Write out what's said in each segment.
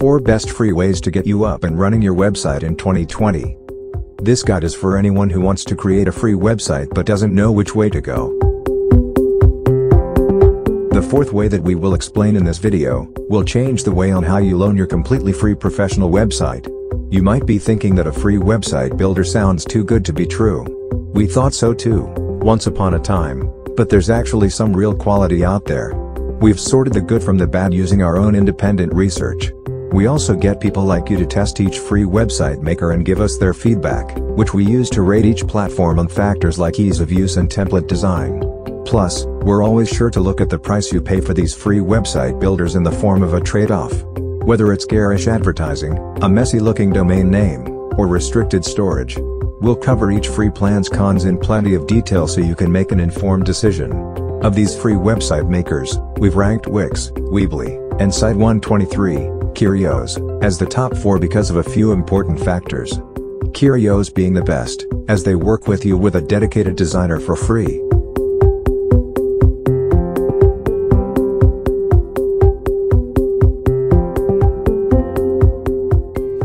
4 best free ways to get you up and running your website in 2020. This guide is for anyone who wants to create a free website but doesn't know which way to go. The fourth way that we will explain in this video, will change the way on how you loan your completely free professional website. You might be thinking that a free website builder sounds too good to be true. We thought so too, once upon a time, but there's actually some real quality out there. We've sorted the good from the bad using our own independent research. We also get people like you to test each free website maker and give us their feedback, which we use to rate each platform on factors like ease of use and template design. Plus, we're always sure to look at the price you pay for these free website builders in the form of a trade-off. Whether it's garish advertising, a messy-looking domain name, or restricted storage. We'll cover each free plan's cons in plenty of detail so you can make an informed decision. Of these free website makers, we've ranked Wix, Weebly, and Site123, Kiryoz, as the top 4 because of a few important factors. Kiryoz being the best, as they work with you with a dedicated designer for free.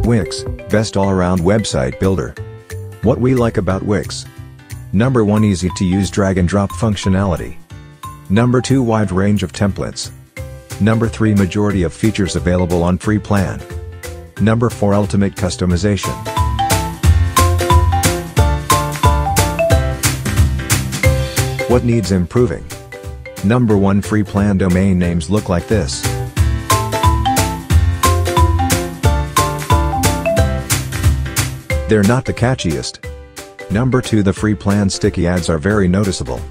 Wix, best all-around website builder. What we like about Wix. Number 1 Easy to use drag and drop functionality. Number 2 Wide range of templates. Number 3 Majority of features available on free plan. Number 4 Ultimate customization. What needs improving? Number 1 Free plan domain names look like this. They're not the catchiest. Number 2 The free plan sticky ads are very noticeable.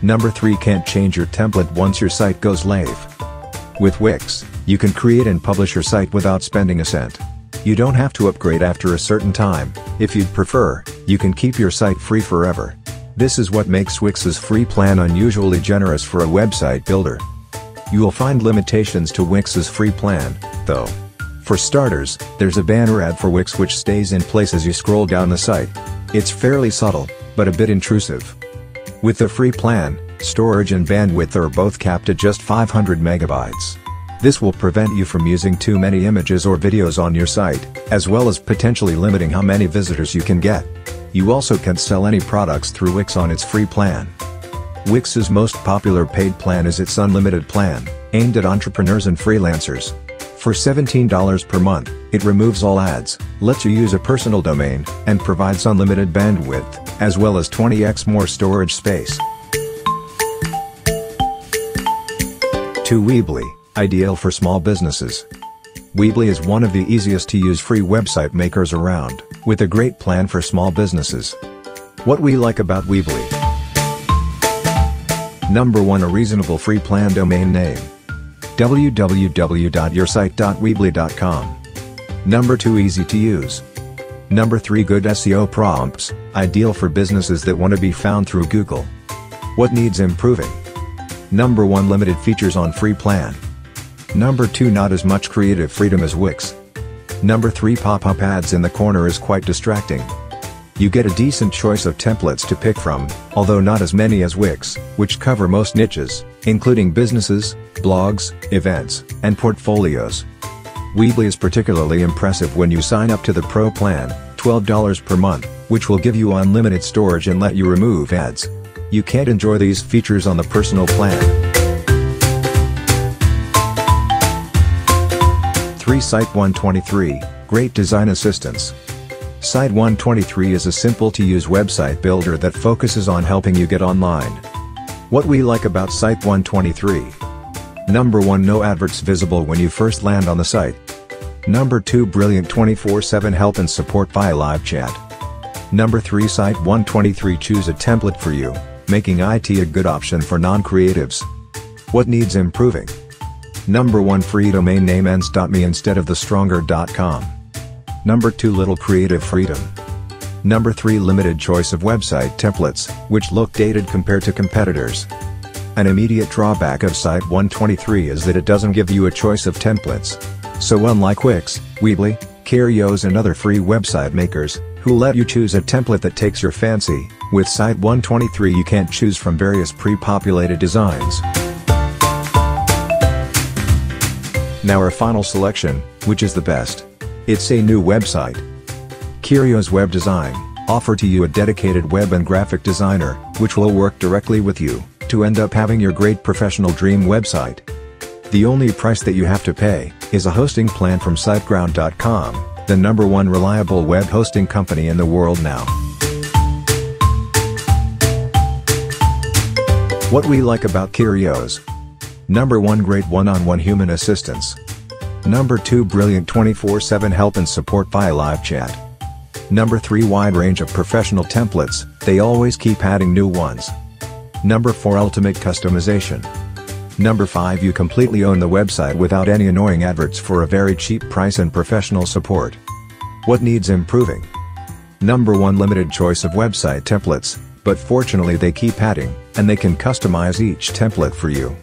Number 3 Can't change your template once your site goes live. With Wix, you can create and publish your site without spending a cent. You don't have to upgrade after a certain time, if you'd prefer, you can keep your site free forever. This is what makes Wix's free plan unusually generous for a website builder. You will find limitations to Wix's free plan, though. For starters, there's a banner ad for Wix which stays in place as you scroll down the site. It's fairly subtle, but a bit intrusive. With the free plan, storage and bandwidth are both capped at just 500 megabytes. This will prevent you from using too many images or videos on your site, as well as potentially limiting how many visitors you can get. You also can sell any products through Wix on its free plan. Wix's most popular paid plan is its unlimited plan, aimed at entrepreneurs and freelancers. For $17 per month, it removes all ads, lets you use a personal domain, and provides unlimited bandwidth, as well as 20x more storage space. 2 Weebly, ideal for small businesses. Weebly is one of the easiest to use free website makers around, with a great plan for small businesses. What we like about Weebly. Number 1 A reasonable free plan domain name www.yoursite.weebly.com. Number 2 Easy to use. Number 3 Good SEO prompts, ideal for businesses that want to be found through Google. What needs improving? Number 1 Limited features on free plan. Number 2 Not as much creative freedom as Wix. Number 3 Pop-up ads in the corner is quite distracting. You get a decent choice of templates to pick from, although not as many as Wix, which cover most niches, including businesses, blogs, events, and portfolios. Weebly is particularly impressive when you sign up to the Pro plan, $12 per month, which will give you unlimited storage and let you remove ads. You can't enjoy these features on the personal plan. 3 Site 123, Great Design Assistance. Site 123 is a simple-to-use website builder that focuses on helping you get online. What we like about Site 123. Number 1 No adverts visible when you first land on the site. Number 2 Brilliant 24-7 help and support via live chat. Number 3 Site 123 Choose a template for you, making IT a good option for non-creatives. What needs improving? Number 1 Free domain name ends.me instead of the stronger.com. Number 2 Little creative freedom. Number 3 Limited choice of website templates, which look dated compared to competitors. An immediate drawback of Site 123 is that it doesn't give you a choice of templates. So unlike Wix, Weebly, Kiryoz and other free website makers, who let you choose a template that takes your fancy, with Site 123 you can't choose from various pre-populated designs. Now our final selection, which is the best. It's a new website. Kiryoz Web Design, offer to you a dedicated web and graphic designer, which will work directly with you, to end up having your great professional dream website. The only price that you have to pay, is a hosting plan from SiteGround.com, the number one reliable web hosting company in the world now. What we like about Kiryoz. Number 1 Great one-on-one human assistance. Number 2 Brilliant 24-7 help and support via live chat. Number 3 Wide range of professional templates, they always keep adding new ones. Number 4 Ultimate customization. Number 5 You completely own the website without any annoying adverts for a very cheap price and professional support. What needs improving? Number 1 Limited choice of website templates, but fortunately they keep adding, and they can customize each template for you.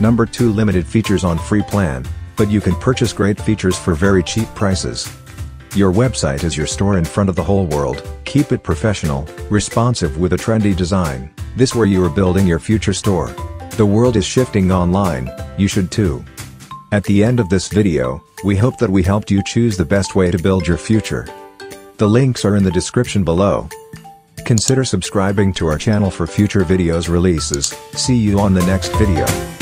Number 2 Limited features on free plan, but you can purchase great features for very cheap prices. Your website is your store in front of the whole world, keep it professional, responsive with a trendy design, this where you are building your future store. The world is shifting online, you should too. At the end of this video, we hope that we helped you choose the best way to build your future. The links are in the description below. Consider subscribing to our channel for future videos releases, see you on the next video.